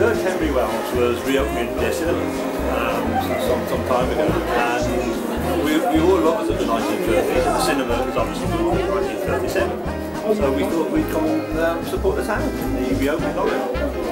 Tenbury Wells was reopening their cinema um, some, some time ago, and we, we all loved it at the 1930s, and the cinema was obviously built in 1937. So we thought we'd come and um, support the town in the reopening of it.